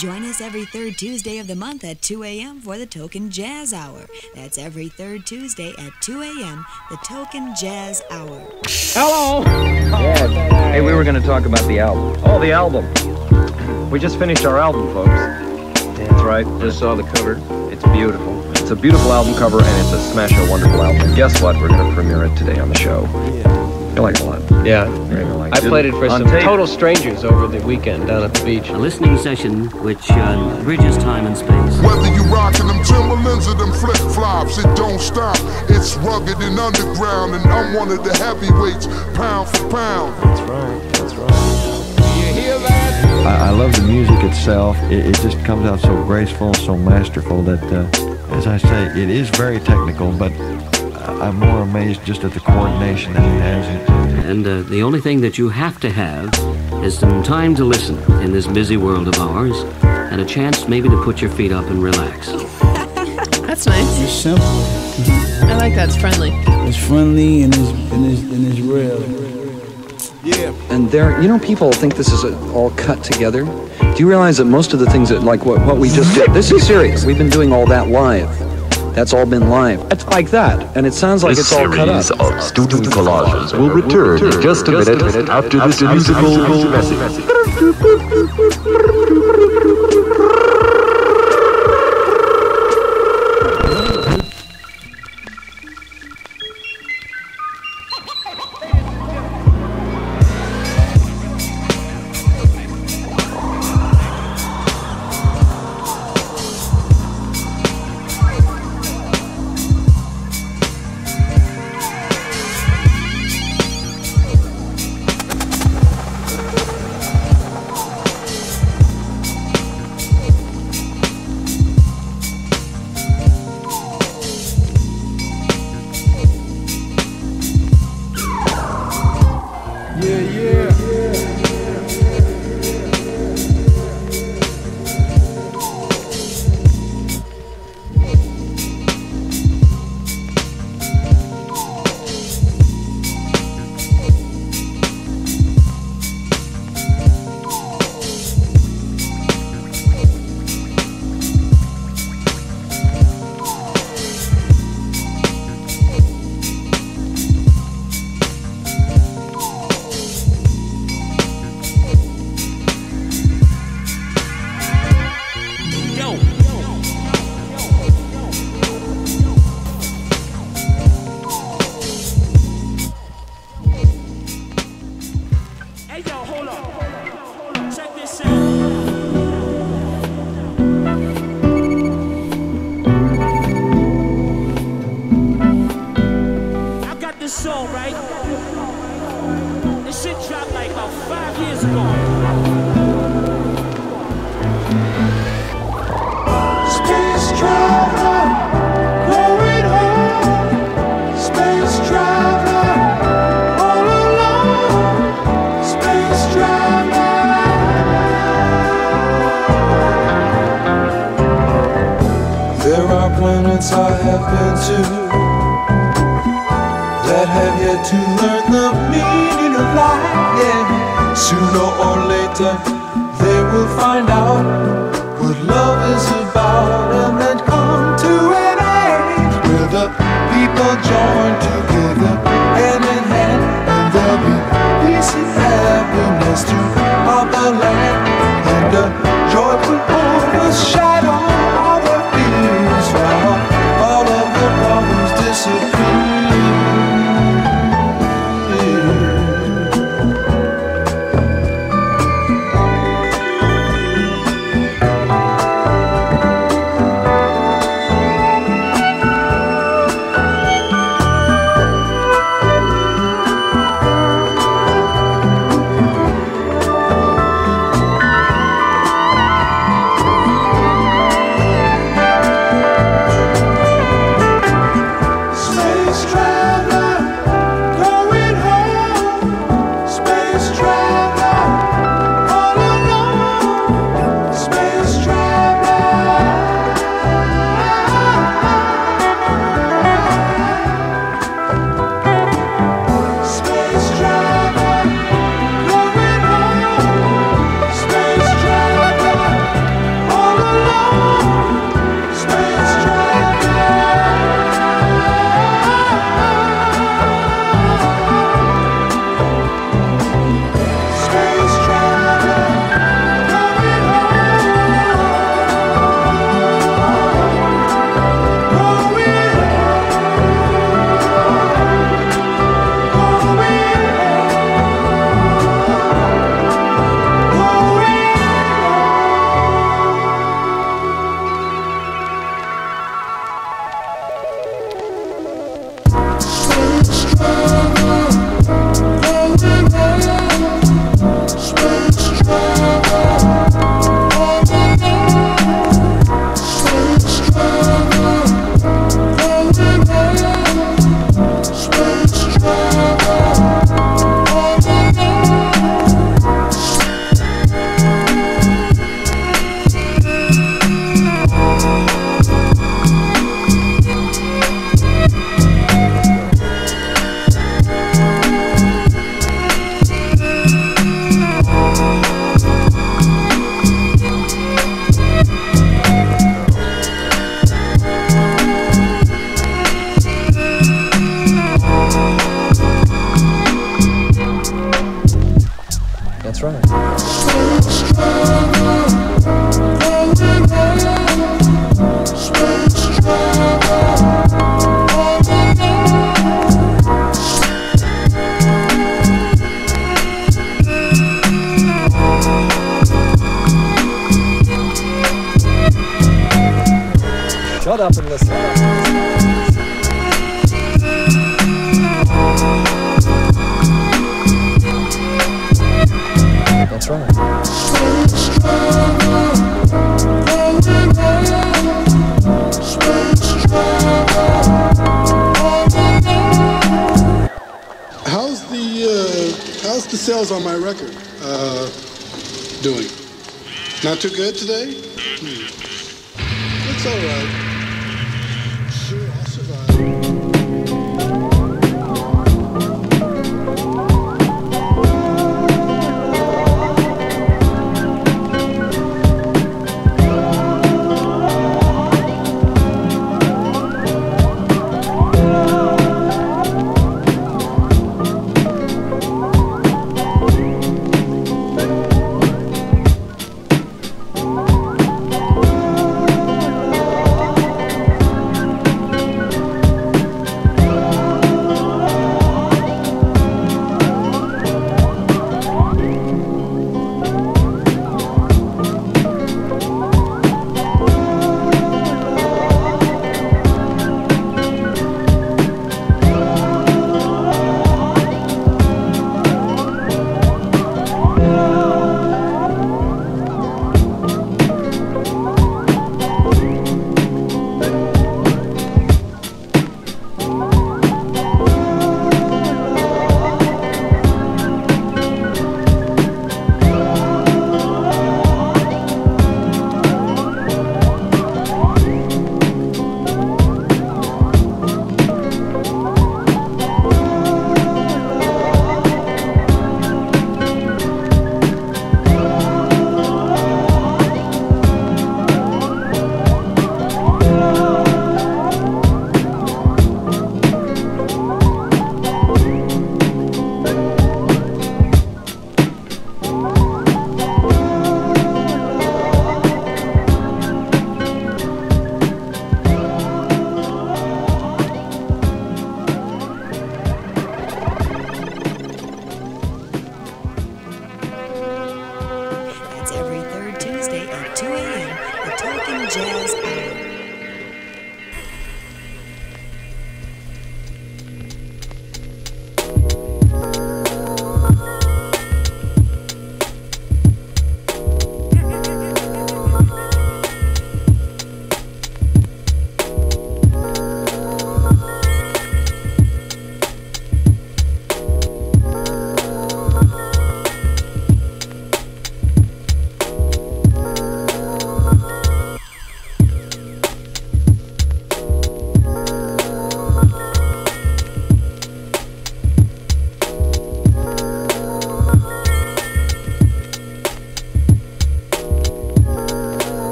Join us every third Tuesday of the month at 2 a.m. for the Token Jazz Hour. That's every third Tuesday at 2 a.m., the Token Jazz Hour. Hello! Yeah. Hey, we were going to talk about the album. Oh, the album. We just finished our album, folks. That's right. Just saw the cover. It's beautiful. It's a beautiful album cover, and it's a smash a wonderful album. Guess what? We're going to premiere it today on the show. Yeah. I like it a lot. Yeah. You're gonna like I played it for some tape. total strangers over the weekend down at the beach. A listening session which uh, bridges time and space. Whether you rockin' them Timberlands or them flip flops, it don't stop. It's rugged and underground, and I'm one of the heavyweights, pound for pound. That's right. That's right. You hear that? I, I love the music itself. It, it just comes out so graceful, so masterful that, uh, as I say, it is very technical, but I- I'm more amazed just at the coordination that he has. And uh, the only thing that you have to have is some time to listen in this busy world of ours, and a chance maybe to put your feet up and relax. That's nice. It's simple. I like that. It's friendly. It's friendly and it's and it's, and it's real. Yeah. And there, you know, people think this is uh, all cut together. Do you realize that most of the things that, like what, what we just did, this is serious. We've been doing all that live. That's all been live. It's like that, and it sounds like This it's all cut up. series of student collages will return in just a minute after this musical message.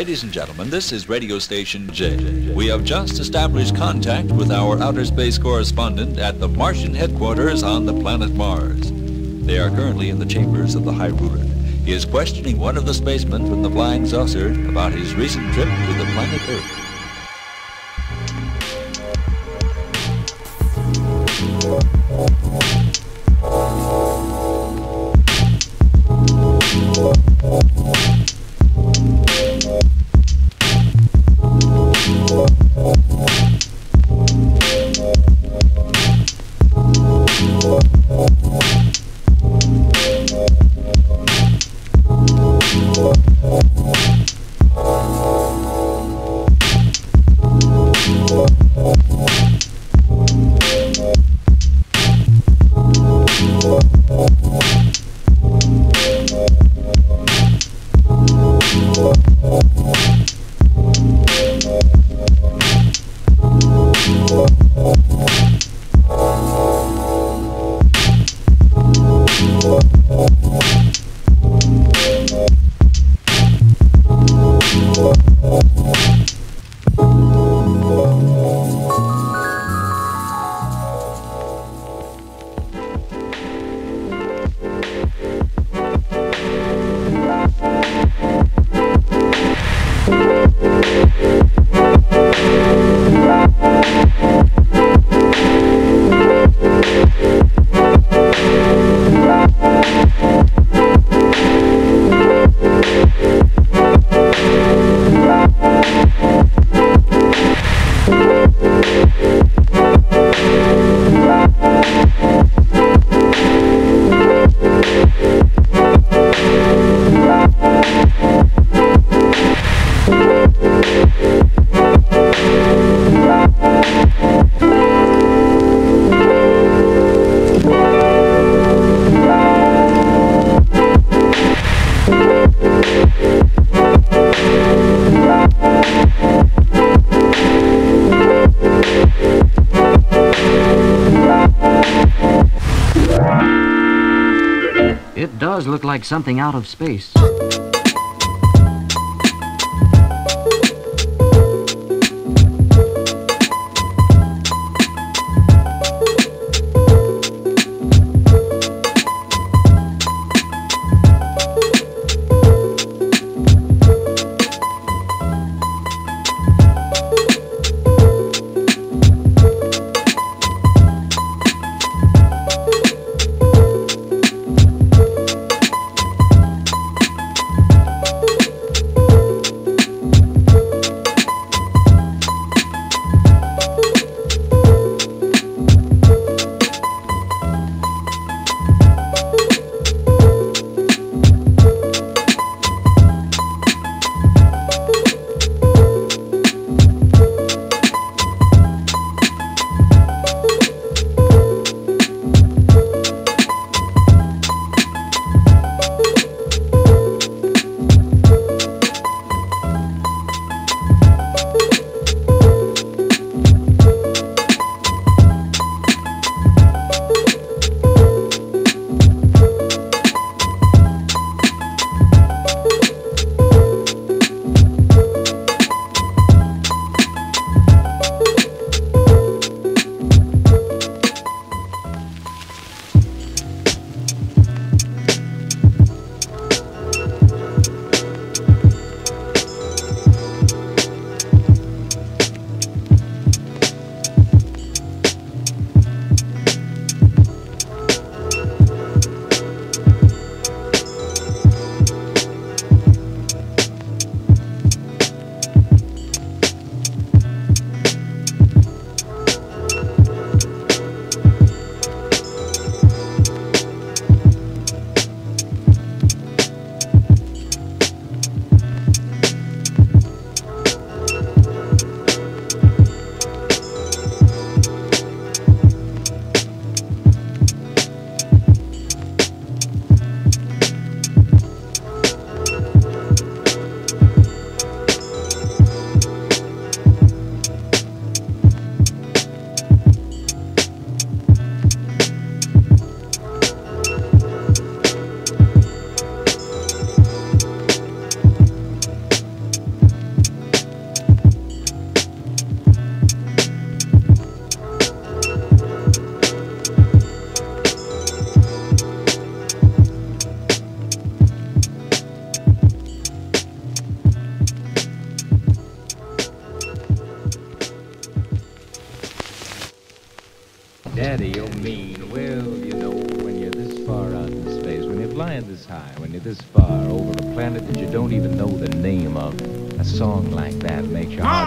Ladies and gentlemen, this is radio station J. We have just established contact with our outer space correspondent at the Martian headquarters on the planet Mars. They are currently in the chambers of the High Ruler. He is questioning one of the spacemen from the flying saucer about his recent trip to the planet Earth. Like something out of space.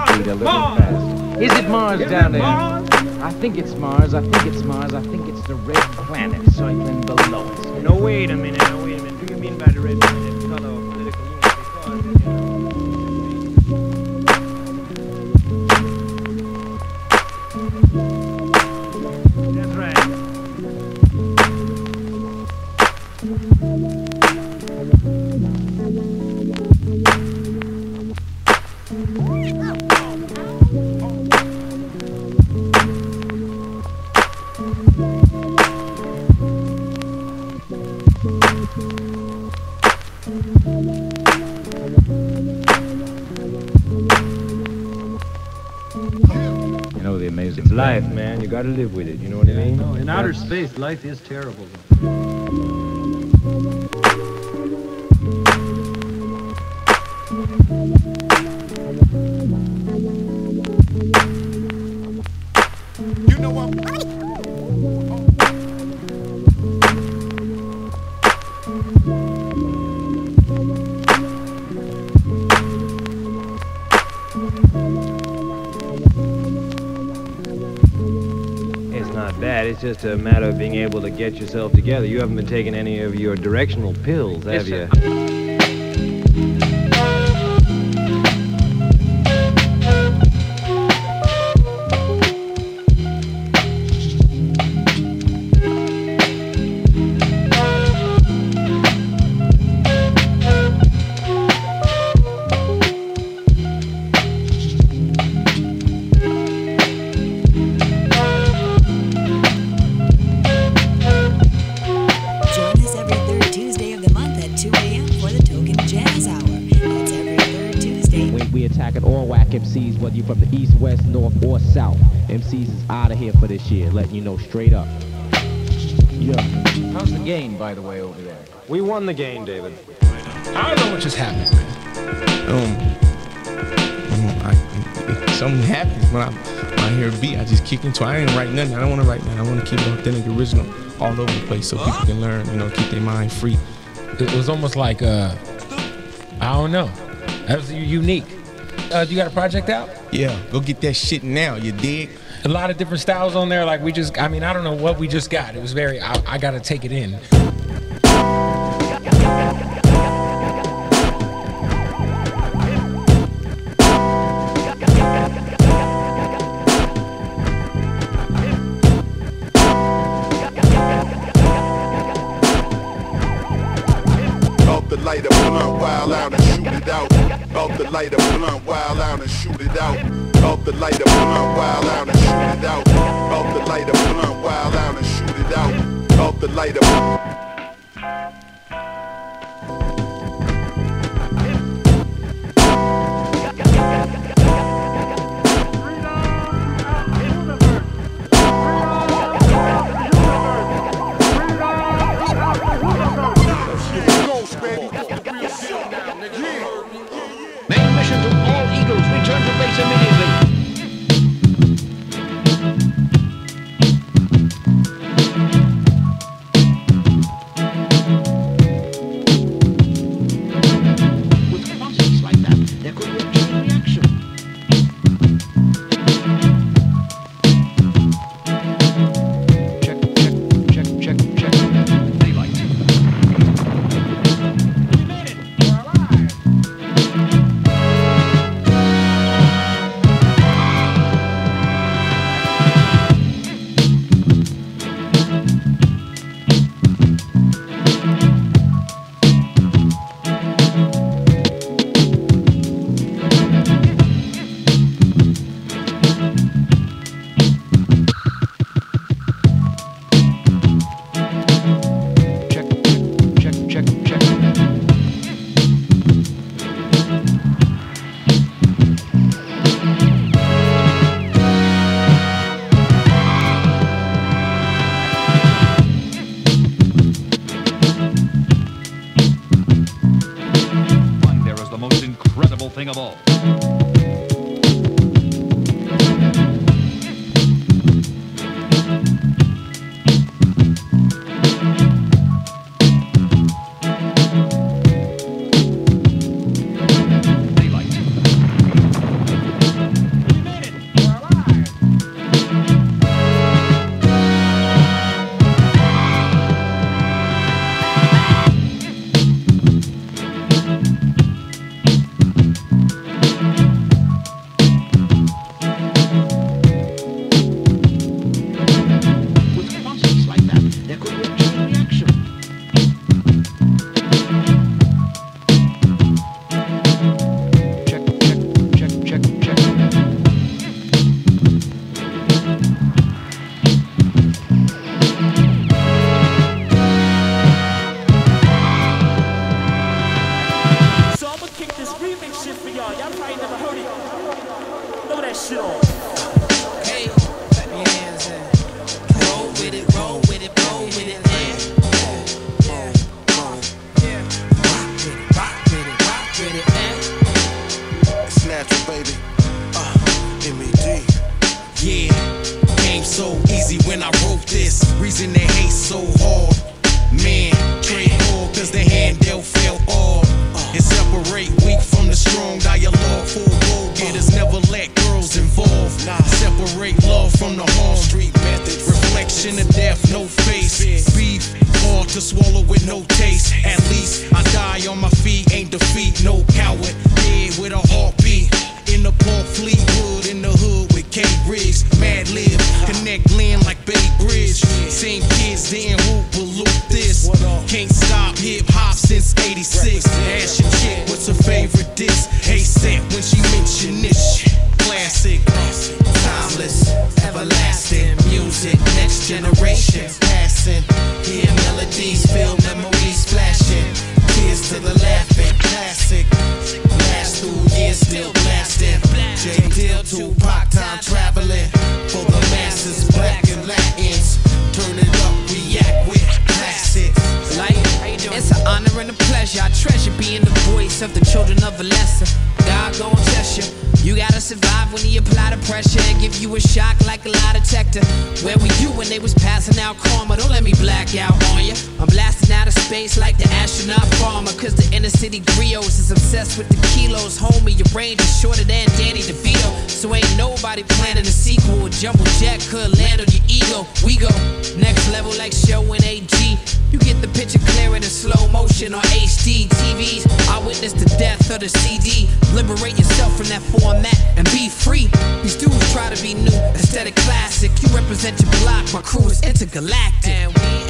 Makes your a little fast. Is it Mars down there? I think it's Mars. I think it's Mars. I think it's the red planet circling below us. No, wait a minute. No, wait a minute. Do you mean by the red planet gotta live with it. You know what I mean? No, in outer space, life is terrible. It's just a matter of being able to get yourself together. You haven't been taking any of your directional pills, have you? We all whack MCs, whether you're from the east, west, north, or south. MCs is out of here for this year, letting you know straight up. Yeah. How's the game, by the way, over there? We won the game, David. I don't know what just happened, man. Um, um, I, something happens when I, when I hear a beat. I just kick into. it. I ain't write nothing. I don't want to write nothing. I want to keep it authentic, original, all over the place, so people can learn. You know, keep their mind free. It was almost like uh, I don't know. That was unique. Uh, you got a project out? Yeah, go get that shit now. You dig? A lot of different styles on there. Like we just, I mean, I don't know what we just got. It was very. I, I got to take it in. Out. National. to the CD. Liberate yourself from that format and be free. These dudes try to be new instead of classic. You represent your block, my crew is intergalactic. And we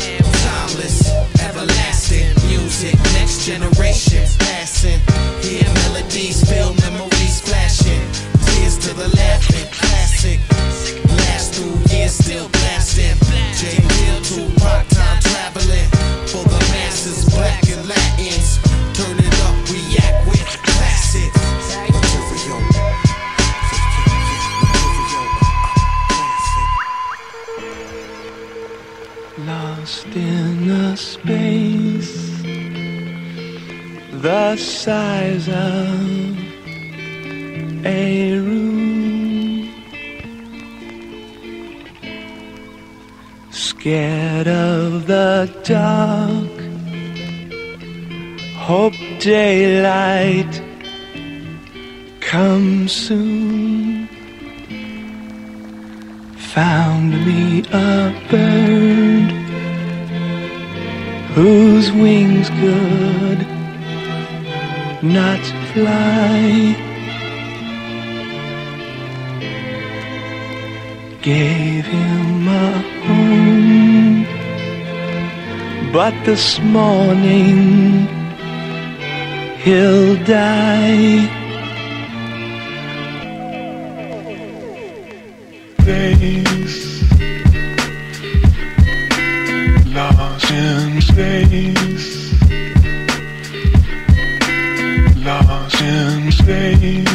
the size of a room. Scared of the dark, hope daylight comes soon. Found me a bird whose wings good not fly. Gave him a home, but this morning he'll die. Days lost in space. baby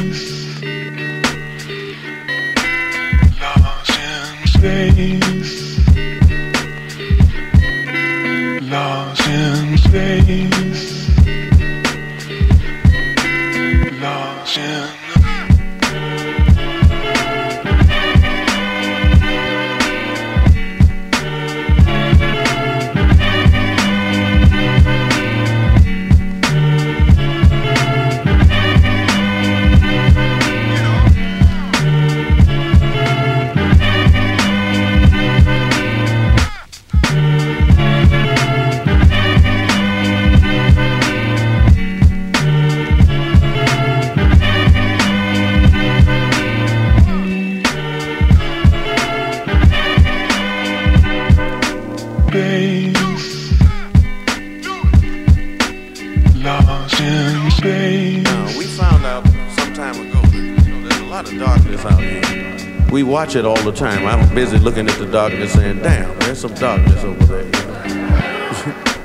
watch it all the time. I'm busy looking at the darkness saying, damn, there's some darkness over there.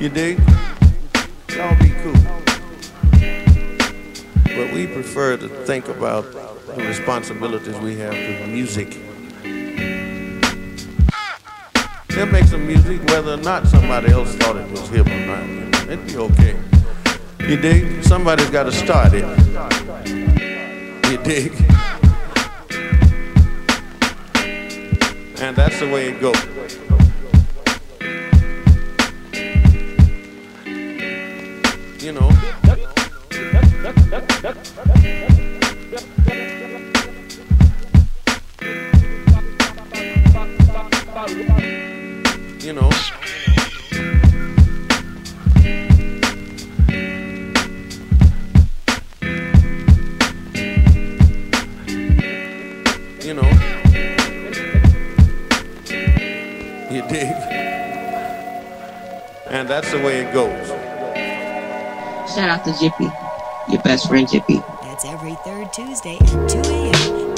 You, you dig? Y'all be cool. But we prefer to think about the responsibilities we have to music. They'll make some music whether or not somebody else thought it was hip or not. It'd be okay. You dig? Somebody's got to start it. You dig? that's the way it goes. that's the way it goes. Shout out to Jippy, your best friend Jippy. That's every third Tuesday at 2 a.m.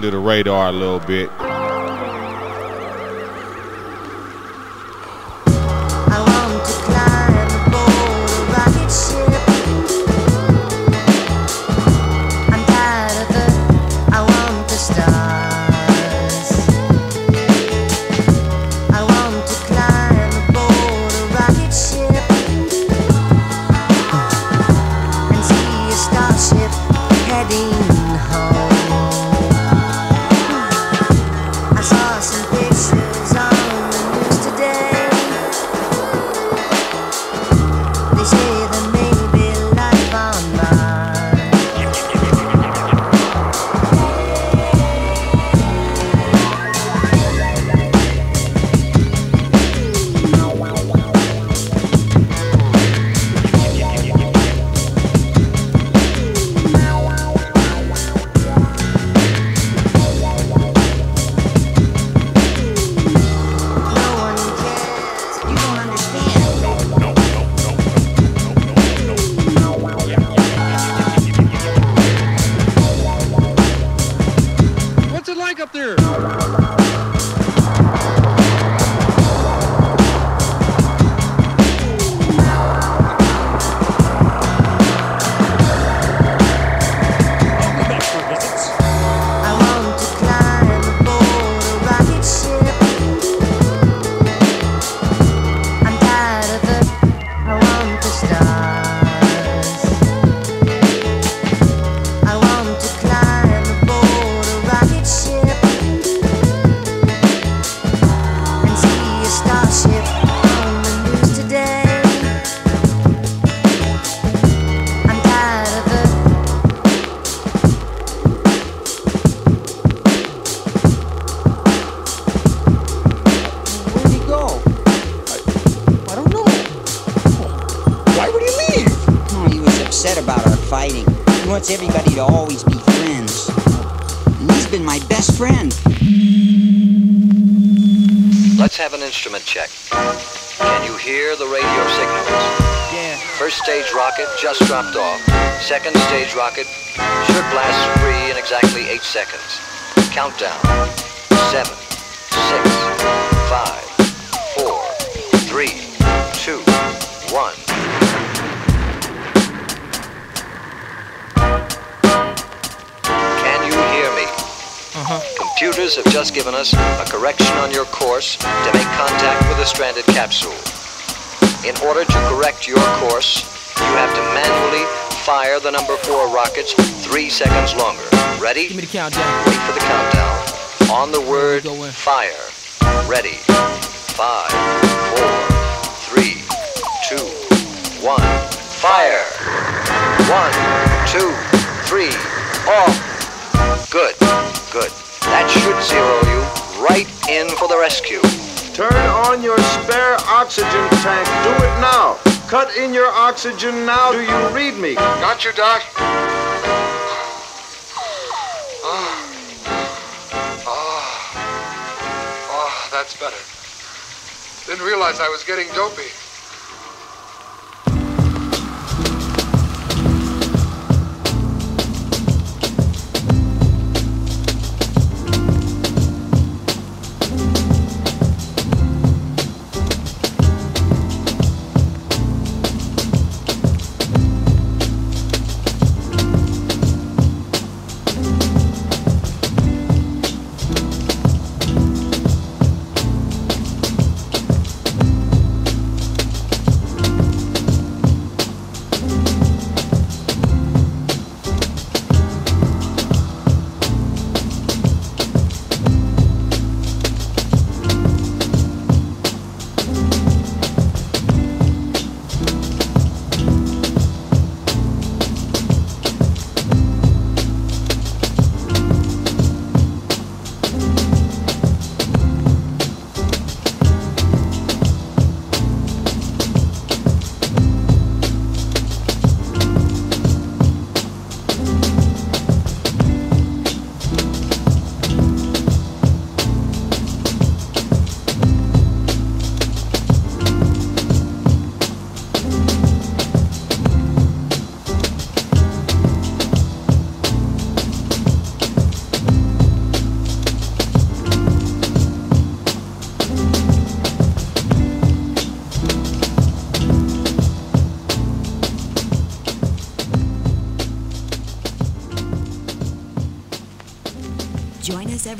under the radar a little bit. Wants everybody to always be friends. And he's been my best friend. Let's have an instrument check. Can you hear the radio signals? Yeah. First stage rocket just dropped off. Second stage rocket should blast free in exactly eight seconds. Countdown. Seven, six, five, four, three, two, one. Computers have just given us a correction on your course to make contact with a stranded capsule. In order to correct your course, you have to manually fire the number four rockets three seconds longer. Ready? Give me the countdown. Wait for the countdown. On the word fire. Ready. Five, four, three, two, one. Fire. One, two, three. Off. Good. Good. That should zero you right in for the rescue. Turn on your spare oxygen tank. Do it now. Cut in your oxygen now. Do you read me? Got you, Doc. Oh, that's better. Didn't realize I was getting dopey.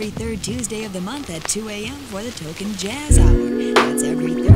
Every third Tuesday of the month at 2 a.m. for the Token Jazz Hour. That's every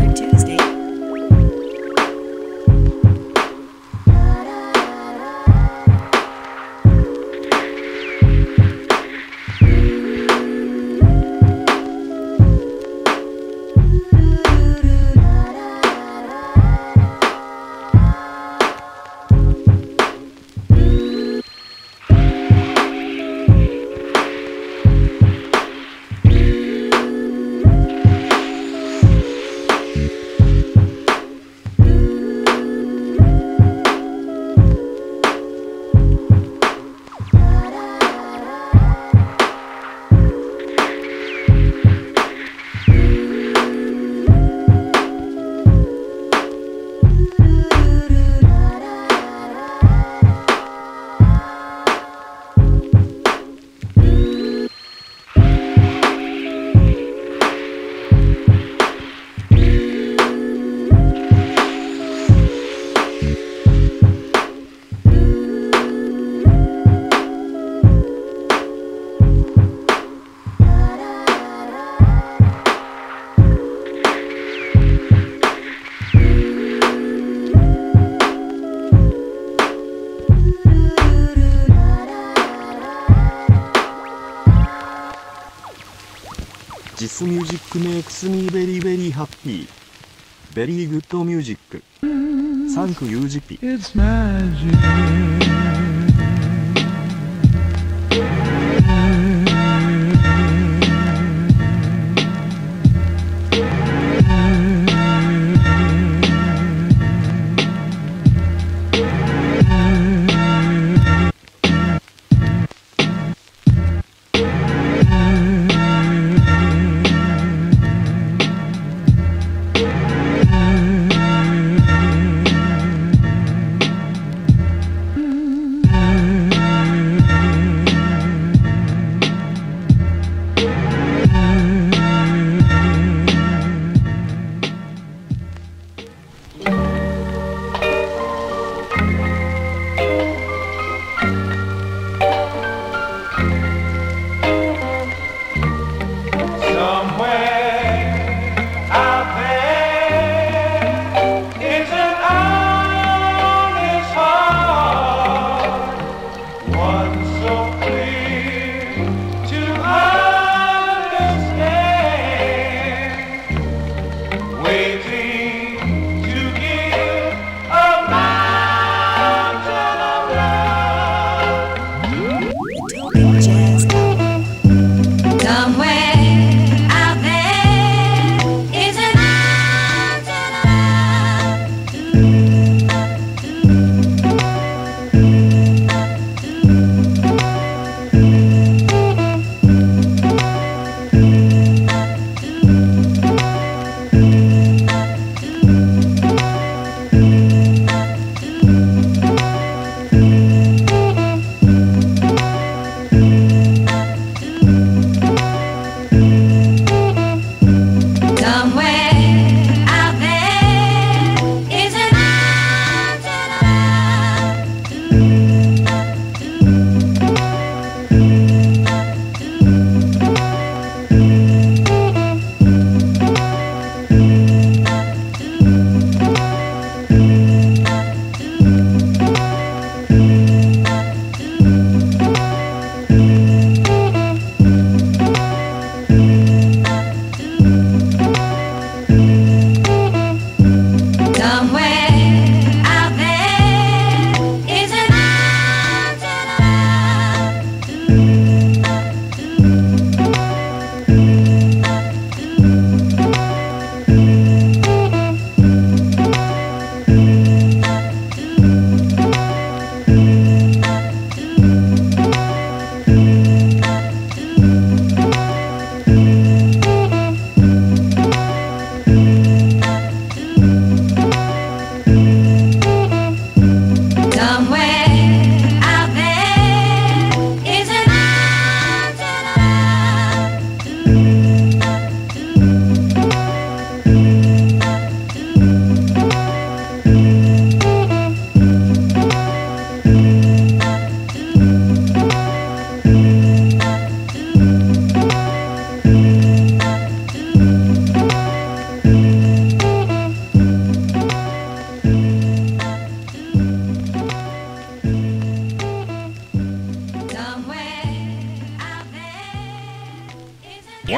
makes me very very happy. Very good music. Thank you, GP. It's magic.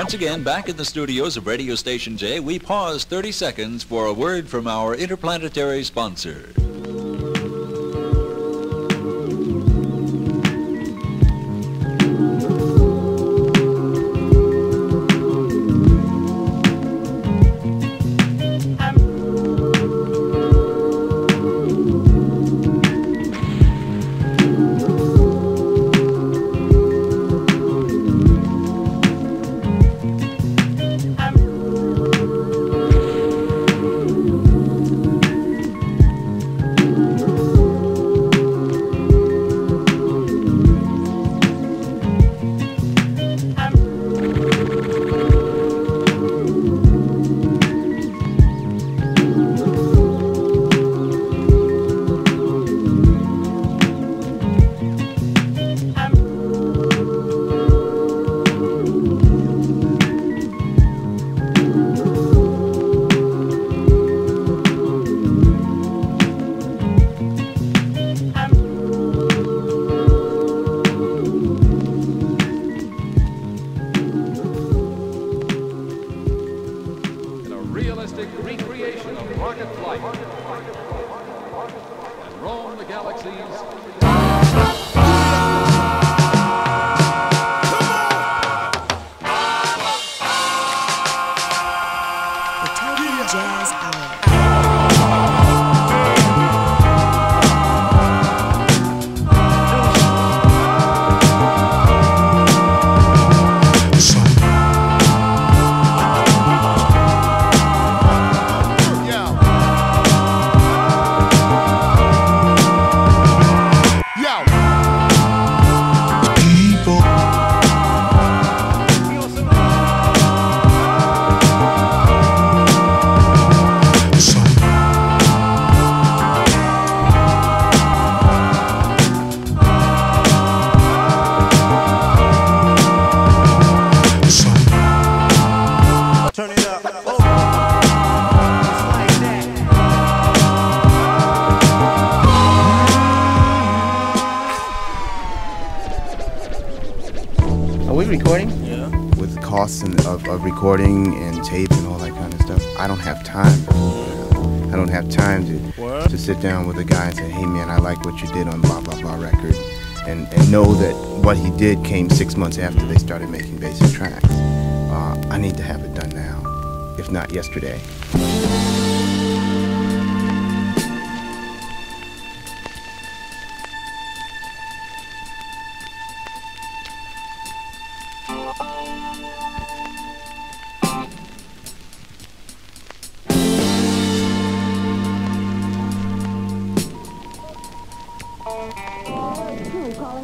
Once again, back in the studios of Radio Station J, we pause 30 seconds for a word from our interplanetary sponsor. Realistic recreation of rocket flight. And roam the galaxies sit down with a guy and say, "Hey man, I like what you did on blah blah blah record," and and know that what he did came six months after they started making basic tracks. Uh, I need to have it done now, if not yesterday.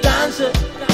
dancer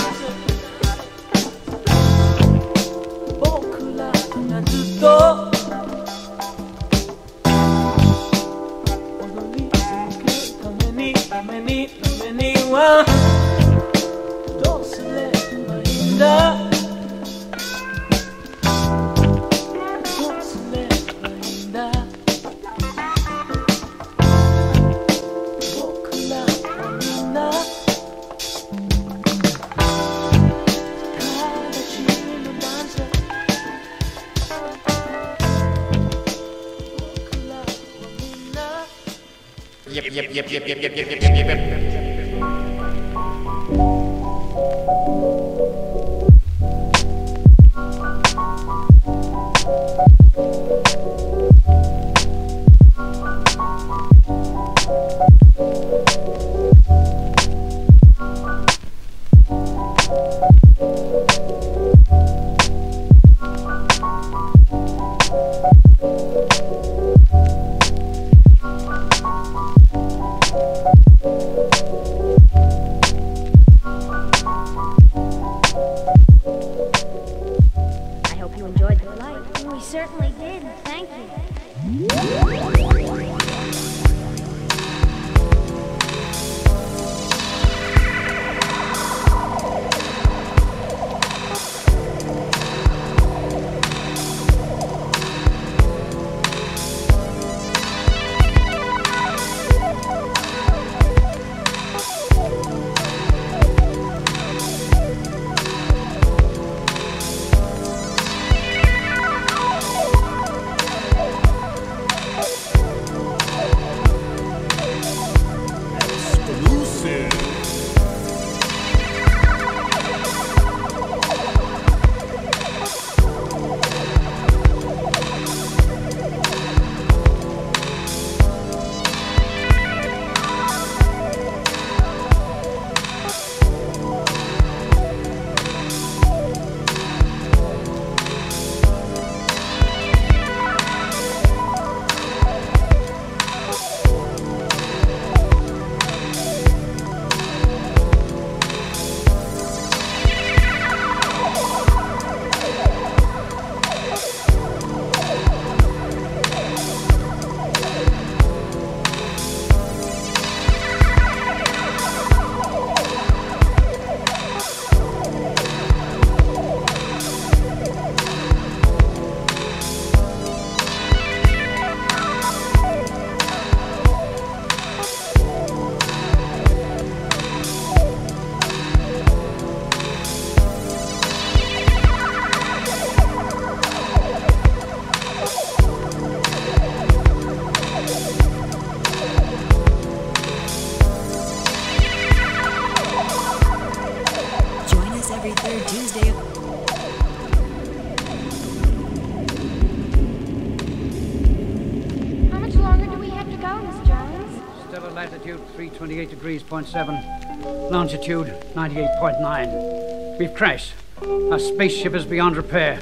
28 degrees, 0.7. Longitude, 98.9. We've crashed. Our spaceship is beyond repair.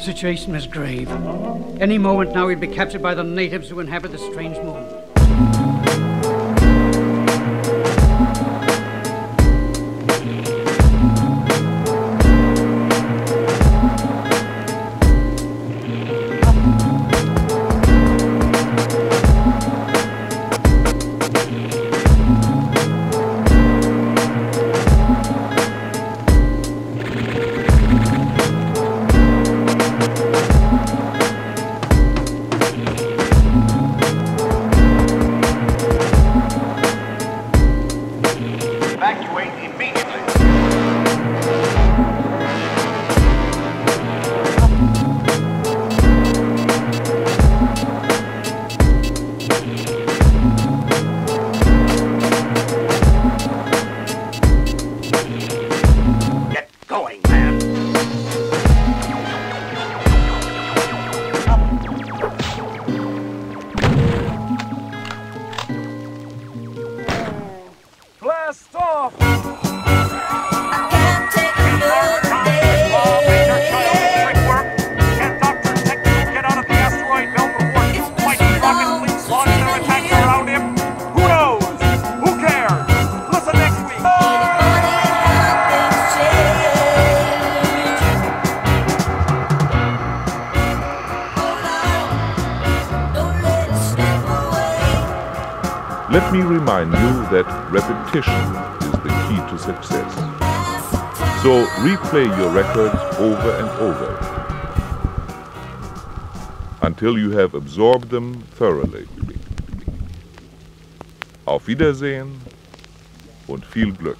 Situation is grave. Any moment now we'd be captured by the natives who inhabit the strange moon. Remind you that repetition is the key to success. So replay your records over and over until you have absorbed them thoroughly. Auf Wiedersehen und viel Glück.